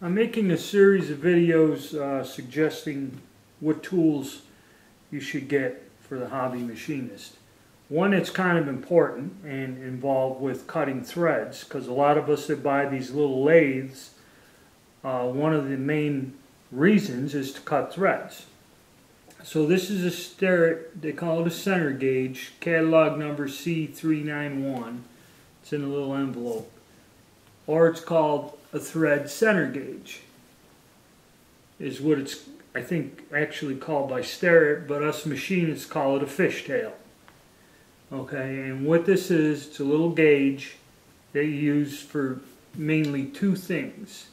I'm making a series of videos uh, suggesting what tools you should get for the hobby machinist. One that's kind of important and involved with cutting threads because a lot of us that buy these little lathes, uh, one of the main reasons is to cut threads. So this is a Starrett, they call it a center gauge, catalog number C391. It's in a little envelope. Or it's called a thread center gauge. Is what it's, I think, actually called by Starrett, but us machinists call it a fishtail. Okay, and what this is, it's a little gauge that you use for mainly two things.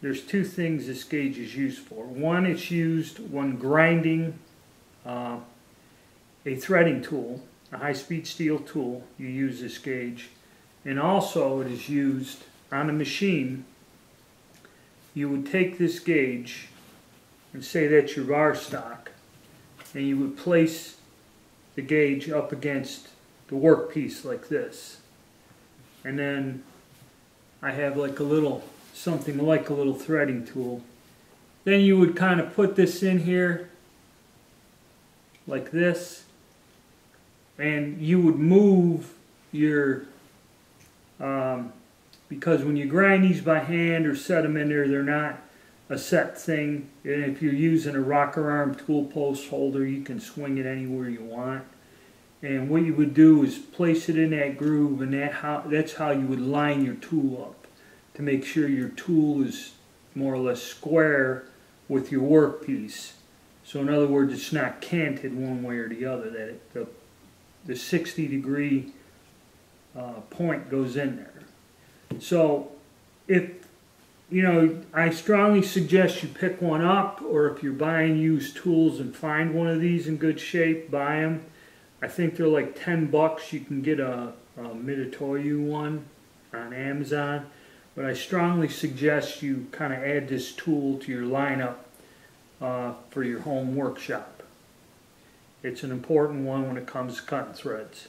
There's two things this gauge is used for. One, it's used when grinding uh, a threading tool, a high-speed steel tool. You use this gauge, and also it is used on a machine. You would take this gauge and say that's your bar stock, and you would place the gauge up against the workpiece like this. And then I have like a little something like a little threading tool. Then you would kind of put this in here like this and you would move your um, because when you grind these by hand or set them in there they're not a set thing and if you're using a rocker arm tool post holder you can swing it anywhere you want and what you would do is place it in that groove and that how that's how you would line your tool up to make sure your tool is more or less square with your workpiece. So in other words, it's not canted one way or the other, that the, the 60 degree uh, point goes in there. So if, you know, I strongly suggest you pick one up or if you're buying used tools and find one of these in good shape, buy them. I think they're like 10 bucks. You can get a, a one on Amazon. But I strongly suggest you kind of add this tool to your lineup uh, for your home workshop. It's an important one when it comes to cutting threads.